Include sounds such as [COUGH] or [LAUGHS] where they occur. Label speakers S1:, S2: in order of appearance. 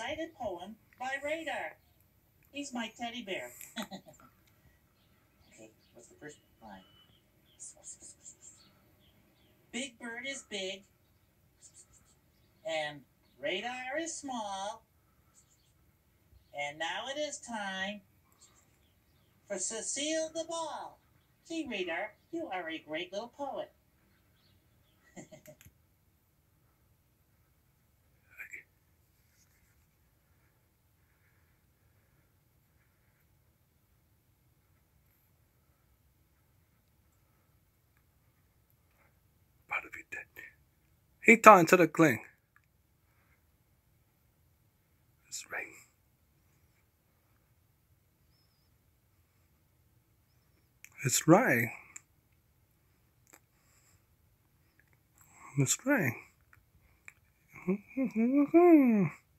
S1: recited poem by Radar. He's my teddy bear. [LAUGHS] okay, what's the first line? Big Bird is big, and Radar is small, and now it is time for Cecile the Ball. See, Radar, you are a great little poet.
S2: He talking to the cling. It's right. It's right. It's rain. [LAUGHS]